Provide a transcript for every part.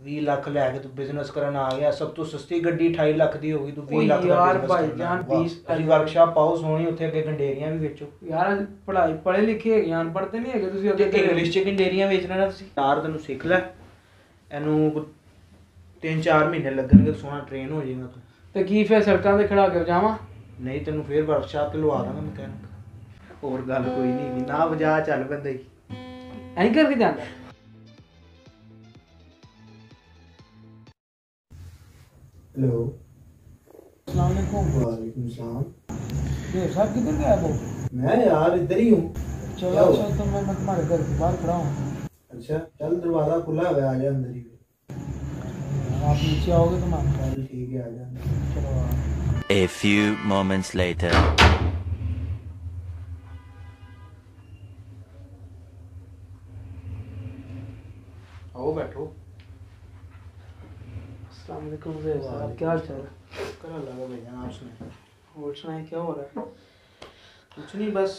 20 ਲੱਖ ਲੈ ਕੇ ਤੂੰ ਬਿਜ਼ਨਸ ਕਰਨ ਆ ਗਿਆ ਸਭ ਤੋਂ ਸਸਤੀ ਗੱਡੀ 28 ਲੱਖ ਦੀ ਹੋ ਗਈ ਤੂੰ 20 ਓਏ ਲੱਖ ਦਾ ਯਾਰ ਭਾਈ। ਜਾਨ, ਵਾਹ, 20 ਤੁਸੀਂ ਵਰਕਸ਼ਾਪ ਪਾਓ ਸੋਹਣੀ ਉੱਥੇ ਅੱਗੇ ਗੰਡੇਰੀਆਂ ਵੀ ਵੇਚੋ। ਯਾਰ ਪੜ੍ਹਾਈ ਪੜ੍ਹੇ ਲਿਖੇ ਹੈਗੇ ਆਂ ਪੜ੍ਹਦੇ ਨਹੀਂ ਹੈਗੇ ਤੁਸੀਂ ਅੱਗੇ ਇੰਗਲਿਸ਼ ਚ ਗੰਡੇਰੀਆਂ ਵੇਚਣਾ ਨਾ ਤੁਸੀਂ। ਯਾਰ ਤੈਨੂੰ ਸਿੱਖ ਲੈ। ਇਹਨੂੰ 3-4 ਮਹੀਨੇ ਲੱਗਣਗੇ ਸੋਹਣਾ ਟ੍ਰੇਨ ਹੋ ਜਾਏਗਾ ਤੂੰ। ਤੇ ਕੀ ਫੇਰ ਸੜਕਾਂ ਤੇ ਖੜਾ ਕੇ ਜਾਵਾਂ? ਨਹੀਂ ਤੈਨੂੰ ਫੇਰ ਵਰਕਸ਼ਾਪ ਤੇ ਲਵਾ ਦਾਂਗਾ ਮਕੈਨਿਕ। ਹੋਰ ਗੱਲ ਕੋਈ ਨਹੀਂ ਨਾ ਵਜਾ ਚੱਲ ਹੀ। ਐਂ ਕਰਕੇ ਜਾਂਦਾ? हेलो वालेकुम सलाम साहब किधर गया वो? मैं यार इधर ही हूँ। चलो अच्छा तो मैं मैं तुम्हारे घर के बाहर खड़ा हूँ। अच्छा चल दरवाज़ा खुला है आ जा अंदर ही। आप नीचे आओगे तो मैं ठीक है आ जा चलो A few moments later. आओ बैठो अस्सलाम वालेकुम साहब क्या हाल चाल है कर लगा भाईजान आप और सुनाए क्या हो रहा है कुछ नहीं बस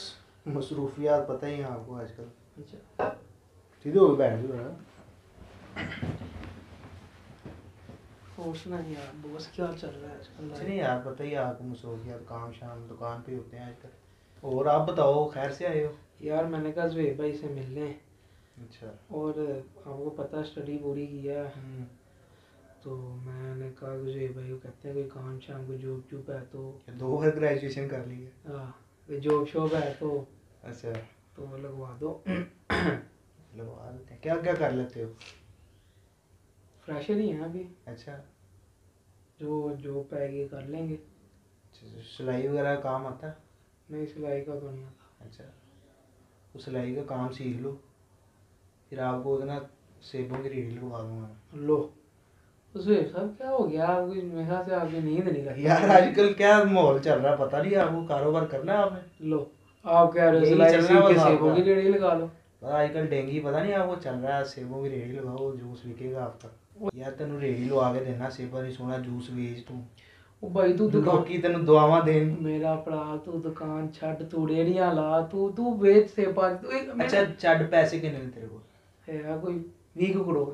मसरूफियात पता ही है आपको आजकल। अच्छा। सीधे हो बैठ जाओ यार। और सुनाए यार बॉस क्या चल रहा है आजकल कुछ नहीं यार पता ही आपको मसरूफियात काम शाम दुकान पे होते हैं आजकल। और आप बताओ खैर से आए हो? यार मैंने कहा ज़ुबैर भाई से मिलने। अच्छा। और आपको पता स्टडी पूरी किया है। हम्म, तो मैंने कहा कि जो भाई को कहते हैं कोई काम शाम को जॉब जूब है तो दो बार ग्रेजुएशन कर ली है? हाँ जॉब शॉप है तो। अच्छा। तो लगवा दो। लगवा देते हैं। क्या क्या कर लेते हो? फ्रेशर ही हैं अभी। अच्छा। जो जॉब पाएगी कर लेंगे। अच्छा, सिलाई वगैरह का काम आता है? नहीं सिलाई का तो नहीं आता। अच्छा। तो सिलाई का काम सीख लो। फिर आपको ना सेबों की रेडी लगवा दूँगा। लो। तो ज़ुबैर साहब क्या हो गया आपको मेरे ख्याल से आपकी नींद नहीं लगती यार आजकल क्या माहौल चल रहा है पता नहीं आपको कारोबार करना है आपने लो आप कह रहे हो यही सिलाई चल सीख रहा के बस सेबों की आपका। रेडी लगा लो पता आजकल डेंगी पता नहीं आपको चल रहा है सेबों की रेडी लगाओ जूस बिकेगा आपका यार तेन रेडी लगा के देना सेबा नहीं सोना जूस ਵੇਚ ਤੂੰ ਉਹ ਭਾਈ ਤੂੰ ਦੁਕਾਨ ਲੋਕੀ ਤੈਨੂੰ ਦੁਆਵਾਂ ਦੇਣ ਮੇਰਾ ਭਰਾ ਤੂੰ ਦੁਕਾਨ ਛੱਡ ਤੂੰ ਰੇੜੀਆਂ ਲਾ ਤੂੰ ਤੂੰ ਵੇਚ ਸੇਬਾ ਤੂੰ ਇੱਕ ਅੱਛਾ ਛੱਡ ਪੈਸੇ ਕਿੰਨੇ ਨੇ ਤੇਰੇ ਕੋਲ ਹੈ ਕੋਈ 20 ਕੁ ਕਰੋੜ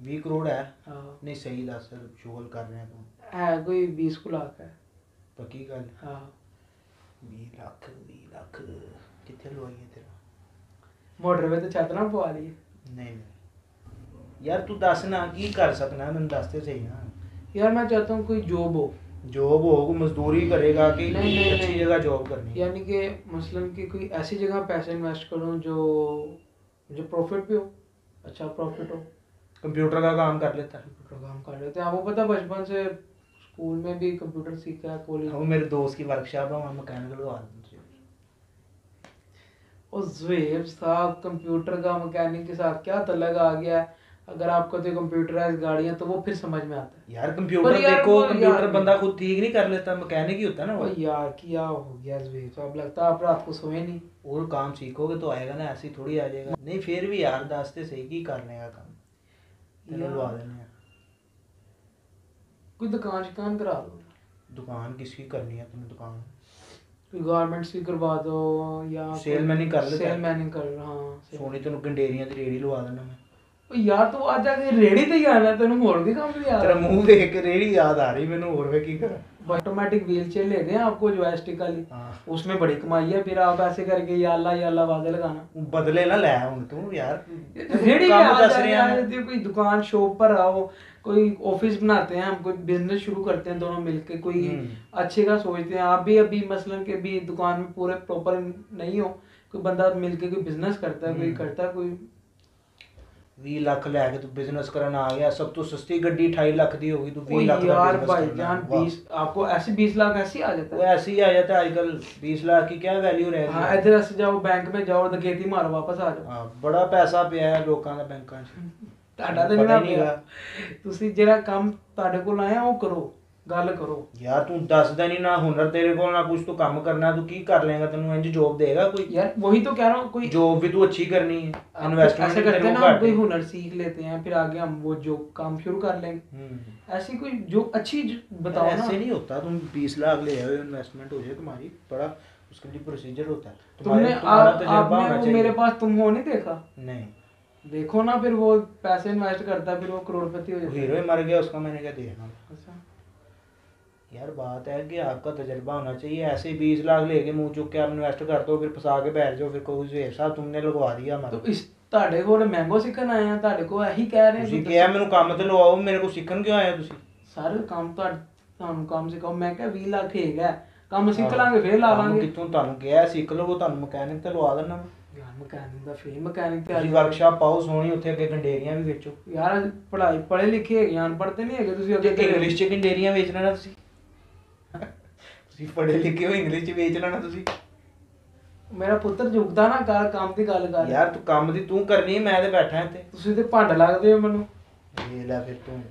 20 करोड़ है। हाँ। नहीं सही दस शुगल कर रहे हैं तुम। है कोई बीस को लाख है। पक्की गल? हाँ। 20 लाख 20 लाख। कितने लुआई है तेरा? मोटर पे तो छत ना पवा ली नहीं नहीं। यार तू दस ना की कर सकना मैं दस तो सही ना। यार मैं चाहता हूँ कोई जॉब हो। जॉब हो कोई मजदूरी करेगा कि नहीं, नहीं, अच्छी जगह जॉब करनी? यानी कि मसलन कि कोई ऐसी जगह पैसे इन्वेस्ट करूँ जो जो प्रॉफिट भी हो अच्छा प्रॉफिट हो। कंप्यूटर का काम कर लेता है। कंप्यूटर काम कर लेते हैं। आपको पता है, बचपन से स्कूल में भी कंप्यूटर सीखा है कॉलेज वो मेरे दोस्त की वर्कशॉप है वहाँ मैकेनिकल लगा दूँ और जुएब साहब कंप्यूटर का मैकेनिक के साथ क्या तलग आ गया है। अगर आपको तो कंप्यूटराइज गाड़ियाँ तो वो फिर समझ में आता है। यार कंप्यूटर देखो कंप्यूटर बंदा खुद ठीक नहीं कर लेता मैकेनिक ही होता है ना वो। यार क्या हो गया जुएब साहब लगता है आप रात को सोए नहीं। और काम सीखोगे तो आएगा ना ऐसे ही थोड़ी आ जाएगा। नहीं फिर भी यार दास्ते सही की करने का काम। ਤੈਨੂੰ ਲਵਾ ਦਿੰਦੇ ਆ ਕੋਈ ਦੁਕਾਨ ਸ਼ਿਕਾਨ ਕਰਾ ਦੋ। ਦੁਕਾਨ ਕਿਸ ਕੀ ਕਰਨੀ ਆ ਤੈਨੂੰ ਦੁਕਾਨ? ਕੋਈ ਗਾਰਮੈਂਟਸ ਵੀ ਕਰਵਾ ਦੋ ਜਾਂ ਸੇਲਮੈਨ ਹੀ ਕਰ ਲੈ ਸੇਲਮੈਨ ਕਰ ਹਾਂ। ਸੋਨੀ ਤੈਨੂੰ ਗੰਡੇਰੀਆਂ ਦੀ ਰੇੜੀ ਲਵਾ ਦਿੰਦਾ ਮੈਂ। ਯਾਰ ਤੂੰ ਅੱਜ ਆ ਕੇ ਰੇੜੀ ਤੇ ਹੀ ਆਣਾ ਤੈਨੂੰ ਹੋਰ भी काम भी याद ਤੇਰਾ ਮੂੰਹ ਦੇਖ ਕੇ ਰੇੜੀ ਯਾਦ ਆ ਰਹੀ ਮੈਨੂੰ ਹੋਰ ਵੇ ਕੀ ਕਰਾਂ ऑटोमेटिक व्हील चेयर ले दें आपको joystick वाली ਹਾਂ उसमें बड़ी कमाई है फिर आप ऐसे करके या अल्लाह या अल्लाह वादे लगाना ਉਹ ਬਦਲੇ ਨਾ ਲੈ ਹੁਣ ਤੂੰ ਯਾਰ रेडी ਕੰਮ में ਦੱਸ आ ਰਿਹਾ जाए ਮੈਂ कोई दुकान शॉप पर आओ कोई ऑफिस बनाते हैं हम कोई बिजनेस शुरू करते हैं दोनों मिलके कोई हम्म। अच्छे का सोचते हैं आप भी अभी मसलन के भी दुकान में पूरे प्रॉपर नहीं हो कोई बंदा मिलके कोई बिजनेस करता है कोई हम्म। करता है कोई 20 ਲੱਖ ਲੈ ਕੇ ਤੂੰ ਬਿਜ਼ਨਸ ਕਰਨ ਆ ਗਿਆ ਸਭ ਤੋਂ ਸਸਤੀ ਗੱਡੀ 28 ਲੱਖ ਦੀ ਹੋ ਗਈ ਤੂੰ 20 ओए ਲੱਖ ਦਾ यार business भाई करना। जान वाह। 20 आपको ऐसे 20 लाख ऐसे ही आ जाता वो है ऐसे ही आ जाता है आजकल 20 लाख की क्या वैल्यू रह हाँ गई इधर ऐसे जाओ बैंक में जाओ डकैती मारो वापस आ जाओ ਹਾਂ ਬੜਾ ਪੈਸਾ ਪਿਆ ਹੈ ਲੋਕਾਂ ਦਾ ਬੈਂਕਾਂ 'ਚ ਤੁਹਾਡਾ ਤਾਂ ਪਤਾ ਨਹੀਂ ਹੀ ਹੈਗਾ ਤੁਸੀਂ ਜਿਹੜਾ ਕੰਮ ਤੁਹਾਡੇ ਕੋਲ ਆਇਆ ਉਹ ਕਰੋ ਗੱਲ ਕਰੋ ਯਾਰ ਤੂੰ ਦੱਸਦਾ ਨਹੀਂ ਨਾ ਹੁਨਰ ਤੇਰੇ ਕੋਲ ਨਾ ਕੁਝ ਤੂੰ ਕੰਮ ਕਰਨਾ ਤੂੰ ਕੀ ਕਰ ਲੇਗਾ ਤੈਨੂੰ ਇੰਜ ਜੋਬ ਦੇਗਾ ਕੋਈ यार वही तो कह रहा हूँ कोई जॉब भी तू अच्छी करनी है आप इन्वेस्टमेंट ऐसे करते हैं ना हम कोई हुनर सीख लेते हैं फिर आगे हम वो जो काम शुरू कर लेंगे ऐसी कोई जो अच्छी ज- बताओ ऐसे ना नहीं होता तुम 20 लाख ले आओ इन्वेस्टमेंट हो जाए तुम्हारी बड़ा उसके लिए प्रोसीजर होता है तुमने तुम्हारा आप, तजुर्बा आपने होना वो चाहिए मेरे पास तुम हो नहीं देखा नहीं देखो ना फिर वो पैसे इन्वेस्ट करता है फिर वो करोड़पति हो वो जाता है हीरो ही मर गया उसका मैंने क्या देखना अच्छा यार बात है कि आपका तजर्बा होना चाहिए ऐसे ही बीस लाख लेके मुंह चुक के आप इन्वेस्ट कर दो फिर फंसा के बैठ जाओ फिर कोई जेब साहब तुमने लगवा दिया तो हमारा इस ਤੁਹਾਡੇ ਕੋਲ ਮੈਂਗੋ ਸਿੱਖਣ ਆਏ ਆ ਤੁਹਾਡੇ ਕੋਲ ਇਹੀ ਕਹਿ ਰਹੇ ਤੁਸੀਂ ਕਿ ਕਿਹਾ ਮੈਨੂੰ ਕੰਮ ਤੇ ਲਵਾਓ ਮੇਰੇ ਕੋਲ ਸਿੱਖਣ ਕਿਉਂ ਆਏ ਹੋ ਤੁਸੀਂ ਸਰ ਕੰਮ ਤੁਹਾ- ਤੁਹਾਨੂੰ ਕੰਮ ਸਿਖਾਓ ਮੈਂ ਕਿਹਾ 20 ਲੱਖ ਹੈਗਾ ਕੰਮ ਸਿੱਖ ਲਾਂਗੇ ਫੇਰ ਲਾ ਤੁਹਾਨੂੰ ਲਾਂਗੇ ਕਿੱਥੋਂ ਤੁਹਾਨੂੰ ਕਿਹਾ ਸਿੱਖ ਲਵੋ ਤੁਹਾਨੂੰ ਮਕੈਨਿਕ ਤੇ ਲਵਾ ਦੇਣਾ ਯਾਰ ਮਕੈਨਿਕ ਦਾ ਫੇਰ ਮਕੈਨਿਕ ਤੇ ਤੁਸੀਂ ਵਰਕਸ਼ਾਪ ਪਾਓ ਸੋਹਣੀ ਉੱਥੇ ਅੱਗੇ ਗੰਡੇਰੀਆਂ ਵੀ ਵੇਚੋ ਯਾਰ ਪੜ੍ਹਾਈ ਪੜ੍ਹੇ ਲਿਖੇ ਹੈਗੇ ਅਨਪੜ੍ਹ ਤੇ ਨਹੀਂ ਹੈਗੇ ਤੁਸੀਂ ਜੇ ਅੱਗੇ ਇੰਗਲਿਸ਼ ਚ ਗੰਡੇਰੀਆਂ ਵੇਚ ਲੈਣਾ ਤੁਸੀਂ ਤੁਸੀਂ ਪੜ੍ਹੇ ਲਿਖੇ ਹੋ ਇੰਗਲਿਸ਼ ਚ ਵੇਚ ਲੈਣਾ ਤੁਸੀਂ। ਮੇਰਾ ਪੁੱਤਰ ਝੁਕਦਾ ਨਾ ਕਰ ਕੰਮ ਦੀ ਗੱਲ ਕਰ ਯਾਰ ਤੂੰ ਕੰਮ ਦੀ ਤੂੰ ਕਰਨੀ ਮੈਂ ਤੇ ਬੈਠਾ ਇੱਥੇ। ਤੁਸੀਂ ਤੇ ਭੰਡ ਲੱਗਦੇ ਹੋ ਮੈਨੂੰ। ਇਹ ਲੈ ਫਿਰ ਤੂੰ।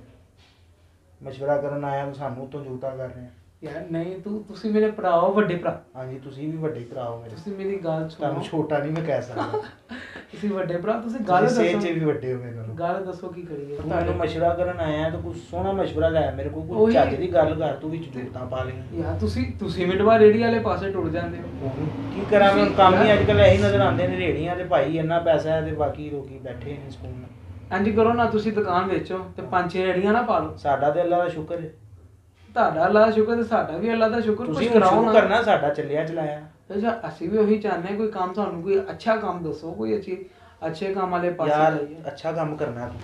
ਮਸ਼ਵਰਾ ਕਰਨ ਆਇਆ ਤੂੰ ਸਾਨੂੰ ਤੋਂ ਜੂਤਾ ਕਰ ਰਿਹਾ। ਯਾਰ ਨਹੀਂ ਤੂੰ ਤੁਸੀਂ ਮੇਰੇ ਭਰਾ ਹੋ ਵੱਡੇ ਭਰਾ। ਹਾਂਜੀ ਤੁਸੀਂ ਵੀ ਵੱਡੇ ਭਰਾ ਹੋ ਮੇਰੇ। ਤੁਸੀਂ ਮੇਰੀ ਗੱਲ ਤੁਹਾਨੂੰ ਸੁਣੋ। ਛੋਟਾ ਨਹੀਂ ਮੈਂ ਕਹਿ ਸਕਦਾ। ਤੁਸੀਂ ਵੱਡੇ ਭਰਾ ਤੁਸੀਂ ਗੱਲ ਸੇਜ ਚ ਦੱਸੋ। ਵੀ ਵੱਡੇ ਹੋ ਮੇਰੇ। ਗੱਲ ਦੱਸੋ ਕੀ ਕਰੀਏ? ਤੂੰ ਮੈਨੂੰ ਮਸ਼ਵਰਾ ਕਰਨ ਆਇਆ ਤਾਂ ਕੁਝ ਸੋਹਣਾ ਮਸ਼ਵਰਾ ਲੈ ਮੇਰੇ ਕੋਲ ਕੋਈ ਉਹੀ- ਚੱਜ ਦੀ ਗੱਲ ਕਰ ਤੂੰ ਵਿੱਚ ਜੂਤਾਂ ਪਾ ਲਈ ਯਾਰ ਤੁਸੀਂ ਤੁਸੀਂ ਮਿੰਟਵਾ ਰੇੜੀ ਵਾਲੇ ਪਾਸੇ ਟੁੱਟ ਜਾਂਦੇ ਹੋ। ਕੀ ਕਰਾਂ ਮੈਂ ਕੰਮ ਹੀ ਅੱਜ ਕੱਲ ਇਹੀ ਨਜ਼ਰ ਆਉਂਦੇ ਨੇ ਰੇੜੀਆਂ ਤੇ ਭਾਈ ਇੰਨਾ ਪੈਸਾ ਹੈ ਤੇ ਬਾਕੀ ਲੋਕੀ ਬੈਠੇ ਨੇ ਸਕੂਲ ਨਾਲ। ਇੰਜ ਕਰੋ ਨਾ ਤੁਸੀਂ ਦੁਕਾਨ ਵੇਚੋ ਤੇ ਪੰਜ ਛੇ ਰੇੜੀਆਂ ਨਾ ਪਾ ਲਓ। ਸਾਡਾ ਤੇ ਅੱਲਾ ਦਾ ਸ਼ੁਕਰ ਹੈ। ਤੁਹਾਡਾ ਅੱਲਾ ਦਾ ਸ਼ੁਕਰ ਤੇ ਸਾਡਾ ਵੀ ਅੱਲਾ ਦਾ ਸ਼ੁਕਰ ਤੁਸੀਂ ਕੁਝ ਹੁਣ ਕਰਾਓ ਸ਼ੁਰੂ ਨਾ। ਕਰਨਾ ਸਾਡਾ ਚੱਲਿਆ ਚਲਾਇਆ ਅੱਛਾ ਅਸੀਂ ਵੀ ਉਹੀ ਚਾਹੁੰਦੇ ਹਾਂ ਕੋਈ ਕੰਮ ਤੁਹਾਨੂੰ ਕੋਈ ਅੱਛਾ ਕੰਮ ਦੱਸੋ ਕੋਈ ਅੱਛੀ ਅੱਛੇ ਕੰਮ ਵਾਲੇ ਪਾਸੇ ਯਾਰ ਜਾਈਏ। ਅੱਛਾ ਕੰਮ ਕਰਨਾ ਤੂੰ।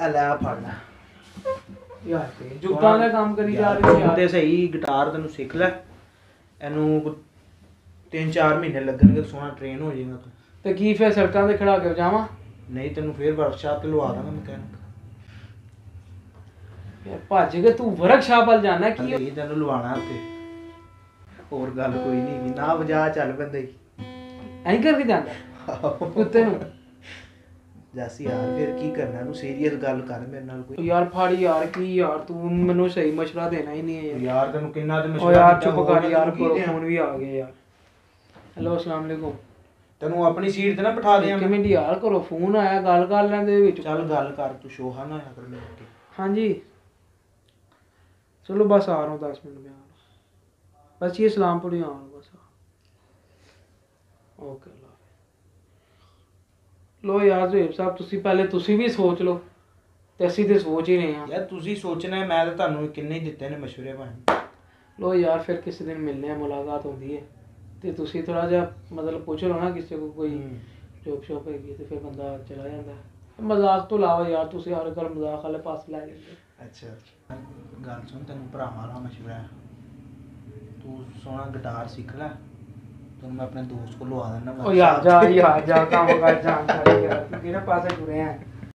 ਆ ਲੈ ਆ ਫੜ ਲੈ। ਯਾਰ ਤੇ ਜੁਗਤਾਂ ਦਾ ਕੰਮ ਕਰੀ ਜਾ ਰਹੇ ਯਾਰ, ਯਾਰ ਤੇ ਸਹੀ ਗਿਟਾਰ ਤੈਨੂੰ ਸਿੱਖ ਲੈ। ਇਹਨੂੰ 3-4 ਮਹੀਨੇ ਲੱਗਣਗੇ ਸੋਹਣਾ ਟ੍ਰੇਨ ਹੋ ਜਾਏਗਾ ਤੂੰ। ਤੇ ਕੀ ਫੇਰ ਸੜਕਾਂ ਤੇ ਖੜਾ ਕੇ ਜਾਵਾਂ? ਨਹੀਂ ਤੈਨੂੰ ਫੇਰ ਵਰਕਸ਼ਾਪ ਤੇ ਲਵਾ ਦਾਂਗਾ ਮਕੈਨਿਕ ਯਾਰ ਭੱਜ ਕੇ ਤੂੰ ਵਰਕਸ਼ਾਪ ਵੱਲ ਜਾਣਾ ਕੀ ਕੀ ਤੈਨੂੰ ਲਵਾਣਾ ਤੇ ਹੋਰ ਗੱਲ ਕੋਈ ਨਹੀਂ ਨਾ ਵਜਾ ਚੱਲ ਪੈਂਦਾ ਹੀ ਐਂਕਰ ਵੀ ਜਾਂਦਾ। ਕੁੱਤੇ ਨੂੰ। ਜਾਸੀ ਯਾਰ ਫਿਰ ਕੀ ਕਰਨਾ ਨੂੰ ਸੀਰੀਅਸ ਗੱਲ ਕਰ ਮੇਰੇ ਨਾਲ ਕੋਈ। ਯਾਰ ਫਾੜੀ ਯਾਰ ਕੀ ਯਾਰ? ਤੂੰ ਮੈਨੂੰ ਸਹੀ ਮਸ਼ਵਰਾ ਦੇਣਾ ਹੀ ਨਹੀਂ ਹੈ ਯਾਰ। ਤੈਨੂੰ ਕਿੰਨਾ ਤੇ ਮਸ਼ਵਰਾ ਯਾਰ ਚੁੱਪ ਕਰ ਯਾਰ ਫੋਨ ਵੀ ਆ ਗਏ ਯਾਰ। ਹੈਲੋ ਅਸਲਾਮ ਅਲੈਕੁਮ। ਤੈਨੂੰ ਆਪਣੀ ਸੀਟ ਤੇ ਨਾ ਬਿਠਾ ਦਿਆਂ ਮੈਂ ਕਿਵੇਂ ਯਾਰ ਕਰੋ ਫੋਨ ਆਇਆ ਗੱਲ ਕਰ ਲੈਂਦੇ ਵਿੱਚ। ਚੱਲ ਗੱਲ ਕਰ ਤੂੰ ਸ਼ੋਹਾ ਨਾ ਆਇਆ ਕਰ ਮੇਰੇ ਅੱਗੇ। ਹਾਂਜੀ। ਚਲੋ ਬਸ ਆ ਰਹਾ ਹਾਂ 10 ਮਿੰਟ ਮੈਂ ਬਸ ਇਹ ਇਸਲਾਮਪੁਰ ਹੀ ਆਉਣਾ ਬਸ ਲੋ। ਯਾਰ ਜ਼ੁਹੇਬ ਸਾਹਿਬ ਤੁਸੀਂ ਪਹਿਲੇ ਤੁਸੀਂ ਵੀ ਸੋਚ ਲਓ ਤੇ ਅਸੀਂ ਤੇ ਸੋਚ ਹੀ ਰਹੇ ਹਾਂ। ਯਾਰ ਤੁਸੀਂ ਸੋਚਣਾ ਮੈਂ ਤਾਂ ਤੁਹਾਨੂੰ ਕਿੰਨੇ ਹੀ ਦਿੱਤੇ ਨੇ ਮਸ਼ਵਰੇ ਭਾਈ ਲੋ ਯਾਰ ਫਿਰ ਕਿਸੇ ਦਿਨ ਮਿਲਨੇ ਆ ਮੁਲਾਕਾਤ ਹੁੰਦੀ ਹੈ। ਤੇ ਤੁਸੀਂ ਥੋੜਾ ਜਿਹਾ ਮਤਲਬ ਪੁੱਛ ਲਓ ਨਾ ਕਿਸੇ ਕੋ ਕੋਈ ਜੋਬ ਸ਼ੋਪ ਹੈਗੀ ਹੈ ਤੇ ਫਿਰ ਬੰਦਾ ਚਲਾ ਜਾਂਦਾ ਮਜ਼ਾਕ ਤੋਂ ਇਲਾਵਾ ਯਾਰ ਤੁਸੀਂ ਹਰ ਗੱਲ ਮਜ਼ਾਕ ਵਾਲੇ ਪਾਸੇ ਲੈ ਜਾਂਦੇ ਅੱਛਾ ਗੱਲ ਸੁਣ ਤੈਨੂੰ ਭਰਾਵਾਂ ਦਾ ਮਸ਼ਵਰਾ ਤੂੰ ਸੋਹਣਾ ਗਿਟਾਰ ਸਿੱਖ ਲੈ। ਤੈਨੂੰ ਮੈਂ ਆਪਣੇ ਦੋਸਤ ਕੋਲ ਲਵਾ ਦਿੰਦਾ ਉਹ ਯਾਰ ਜਾ ਯਾਰ ਜਾ, ਕੰਮ ਕਰ ਜਾਣ ਯਾਰ ਤੂੰ ਕਿਹੜੇ ਪਾਸੇ ਟੁਰੇ ਆ